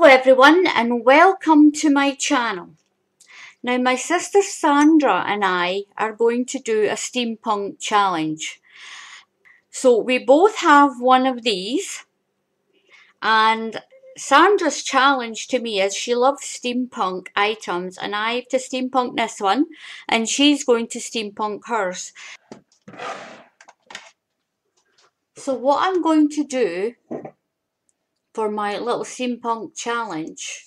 Hello everyone and welcome to my channel. Now my sister Sandra and I are going to do a steampunk challenge. So we both have one of these and Sandra's challenge to me is she loves steampunk items and I have to steampunk this one and she's going to steampunk hers. So what I'm going to do for my little steampunk challenge.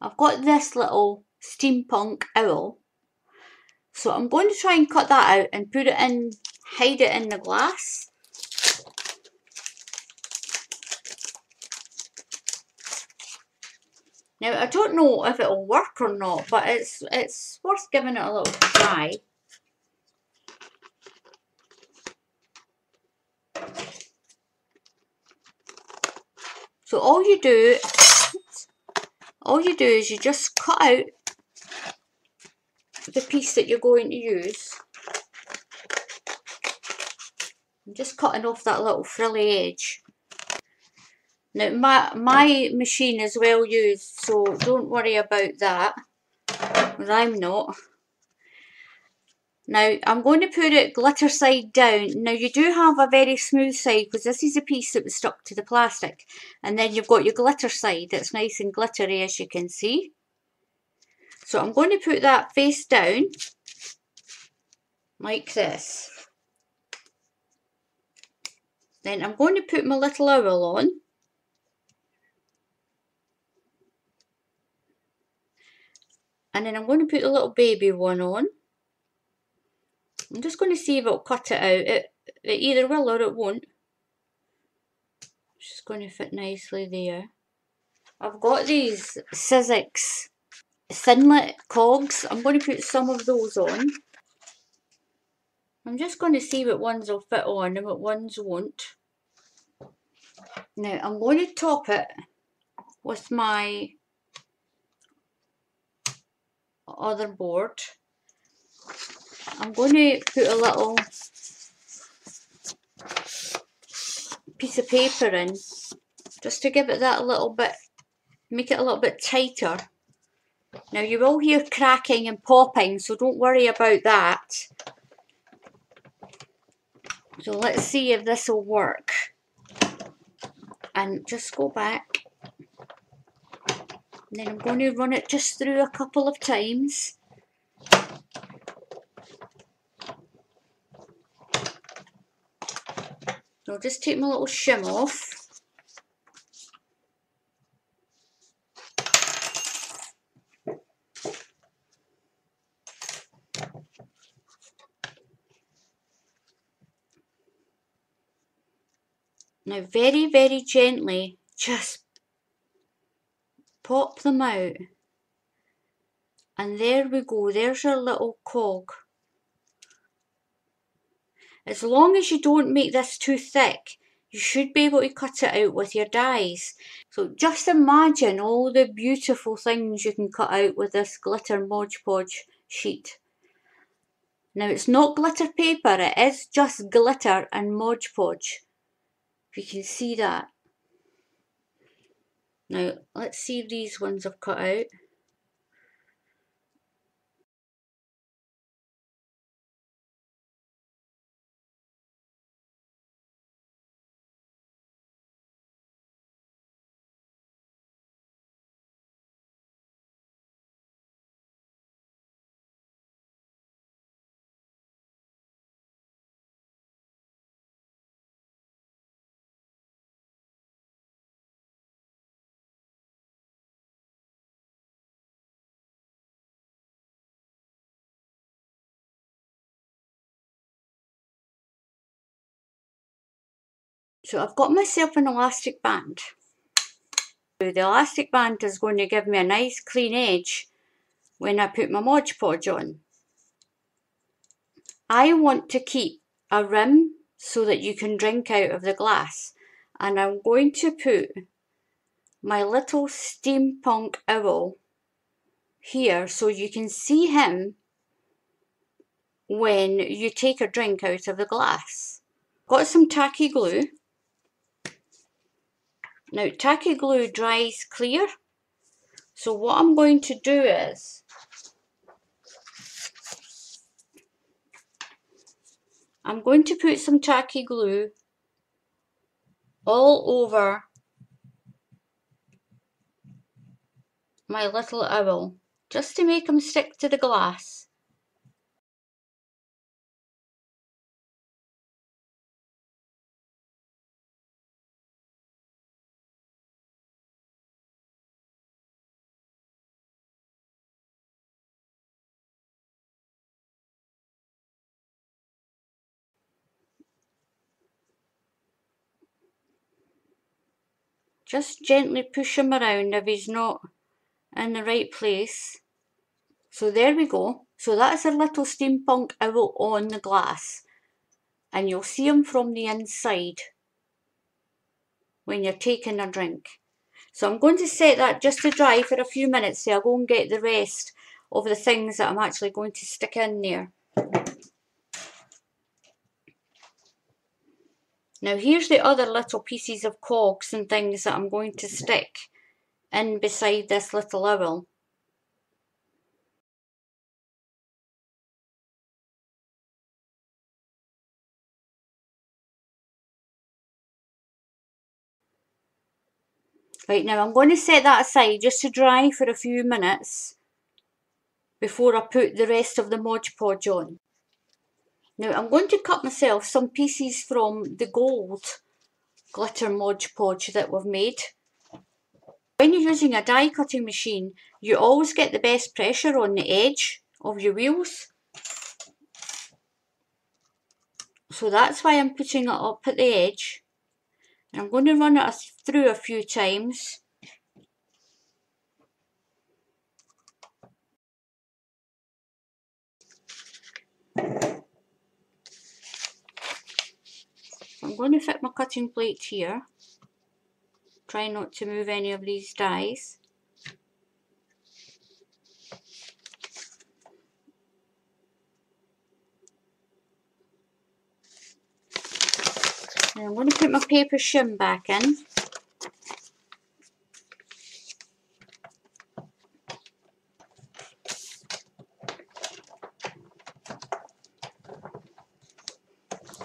I've got this little steampunk owl. So I'm going to try and cut that out and put it in, hide it in the glass. Now I don't know if it'll work or not, but it's it's worth giving it a little try. So all you do, all you do is you just cut out the piece that you're going to use. I'm just cutting off that little frilly edge. Now my, my machine is well used so don't worry about that because I'm not. Now I'm going to put it glitter side down. Now you do have a very smooth side because this is a piece that was stuck to the plastic. And then you've got your glitter side that's nice and glittery as you can see. So I'm going to put that face down like this. Then I'm going to put my little owl on. And then I'm going to put the little baby one on. I'm just going to see if it'll cut it out. It, it either will or it won't. It's just going to fit nicely there. I've got these Sizzix Thinlit cogs. I'm going to put some of those on. I'm just going to see what ones will fit on and what ones won't. Now I'm going to top it with my other board. I'm going to put a little piece of paper in just to give it that a little bit, make it a little bit tighter. Now you will hear cracking and popping so don't worry about that. So let's see if this will work. And just go back. And then I'm going to run it just through a couple of times. So I'll just take my little shim off. Now very, very gently, just pop them out. And there we go, there's your little cog. As long as you don't make this too thick, you should be able to cut it out with your dies. So just imagine all the beautiful things you can cut out with this glitter Mod Podge sheet. Now it's not glitter paper, it is just glitter and Mod Podge. If you can see that. Now let's see if these ones have cut out. So I've got myself an elastic band. So The elastic band is going to give me a nice clean edge when I put my Mod Podge on. I want to keep a rim so that you can drink out of the glass and I'm going to put my little steampunk owl here so you can see him when you take a drink out of the glass. Got some tacky glue Now tacky glue dries clear. So what I'm going to do is I'm going to put some tacky glue all over my little owl just to make them stick to the glass. Just gently push him around if he's not in the right place. So there we go. So that's a little steampunk owl on the glass. And you'll see him from the inside when you're taking a drink. So I'm going to set that just to dry for a few minutes so I'll go and get the rest of the things that I'm actually going to stick in there. Now here's the other little pieces of cogs and things that I'm going to stick in beside this little owl. Right now I'm going to set that aside just to dry for a few minutes before I put the rest of the Mod Podge on. Now I'm going to cut myself some pieces from the gold glitter Mod Podge that we've made. When you're using a die cutting machine, you always get the best pressure on the edge of your wheels. So that's why I'm putting it up at the edge. I'm going to run it through a few times. Going to fit my cutting plate here. Try not to move any of these dies. And I'm going to put my paper shim back in.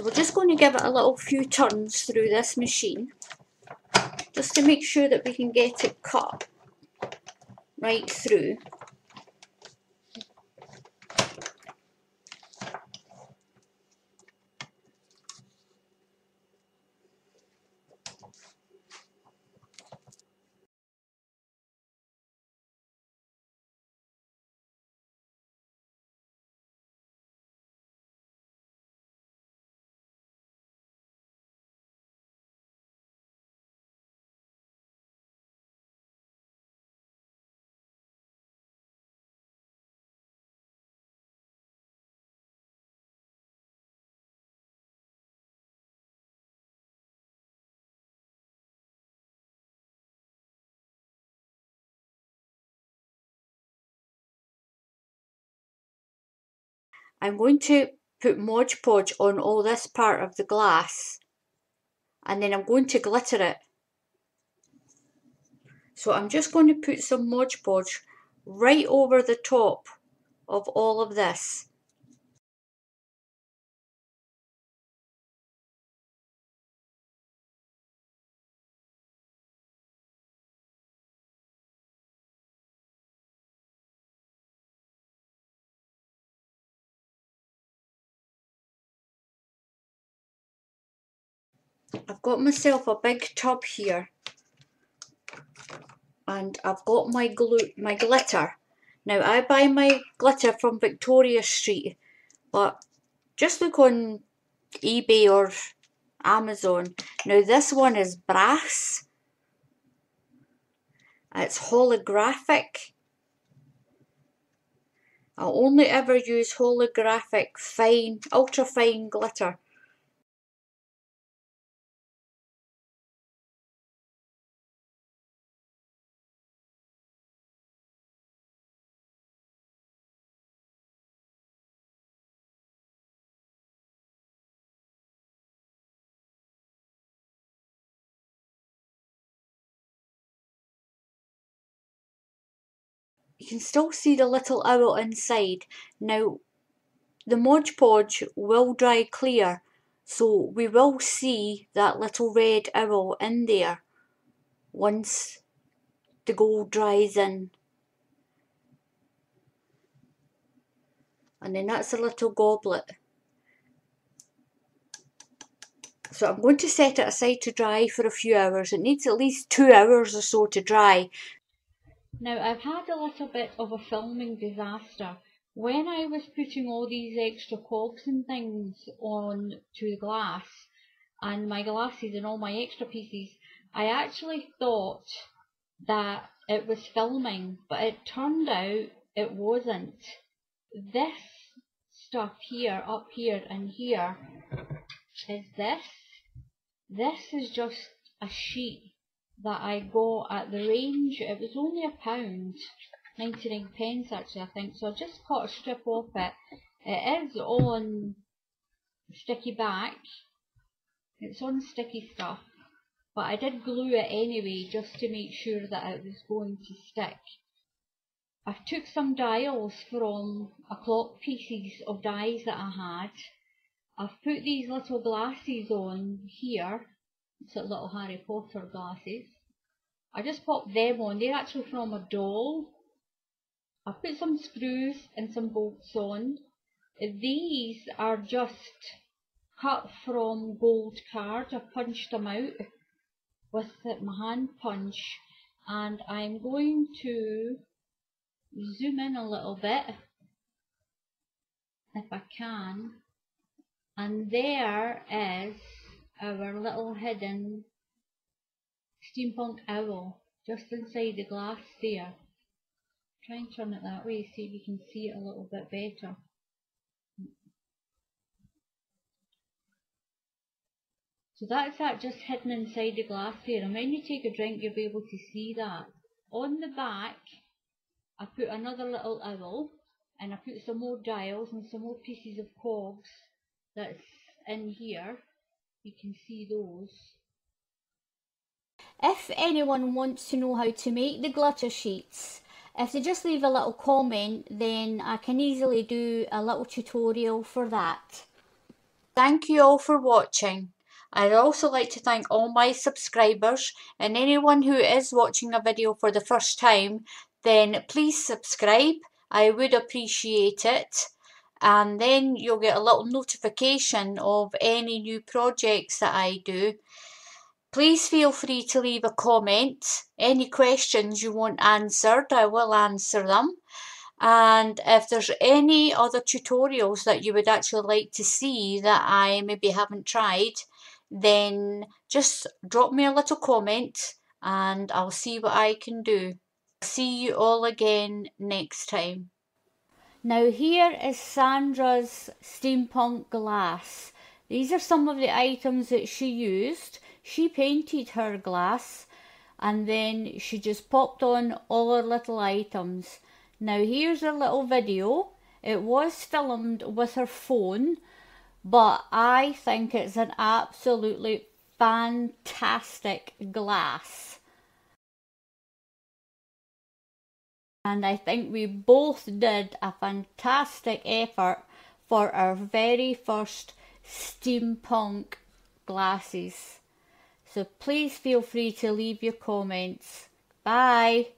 So we're just going to give it a little few turns through this machine just to make sure that we can get it cut right through. I'm going to put Mod Podge on all this part of the glass and then I'm going to glitter it. So I'm just going to put some Mod Podge right over the top of all of this. I've got myself a big tub here and I've got my glue, my glitter. Now I buy my glitter from Victoria Street but just look on eBay or Amazon. Now this one is brass. It's holographic. I'll only ever use holographic fine, ultra fine glitter. You can still see the little owl inside. Now, the Mod Podge will dry clear, so we will see that little red owl in there once the gold dries in. And then that's a little goblet. So I'm going to set it aside to dry for a few hours. It needs at least two hours or so to dry. Now I've had a little bit of a filming disaster. When I was putting all these extra cogs and things on to the glass and my glasses and all my extra pieces, I actually thought that it was filming, but it turned out it wasn't. This stuff here, up here and here, is this. This is just a sheet that I got at the range. It was only a pound, 99 pence actually I think, so I just cut a strip off it. It is on sticky back, it's on sticky stuff, but I did glue it anyway just to make sure that it was going to stick. I took some dials from a clock pieces of dies that I had. I've put these little glasses on here, like little Harry Potter glasses. I just popped them on, they're actually from a doll. I've put some screws and some bolts on. These are just cut from gold cards. I punched them out with my hand punch and I'm going to zoom in a little bit if I can and there is our little hidden steampunk owl just inside the glass there. Try and turn it that way, see if you can see it a little bit better. So that's that just hidden inside the glass there and when you take a drink you'll be able to see that. On the back I put another little owl and I put some more dials and some more pieces of cogs that's in here. You can see those. If anyone wants to know how to make the glitter sheets, if they just leave a little comment, then I can easily do a little tutorial for that. Thank you all for watching. I'd also like to thank all my subscribers and anyone who is watching a video for the first time, then please subscribe. I would appreciate it. And then you'll get a little notification of any new projects that I do. Please feel free to leave a comment. Any questions you want answered, I will answer them. And if there's any other tutorials that you would actually like to see that I maybe haven't tried, then just drop me a little comment and I'll see what I can do. See you all again next time. Now here is Sandra's steampunk glass. These are some of the items that she used she painted her glass and then she just popped on all her little items. Now here's a little video. It was filmed with her phone, but I think it's an absolutely fantastic glass. And I think we both did a fantastic effort for our very first steampunk glasses. So please feel free to leave your comments. Bye.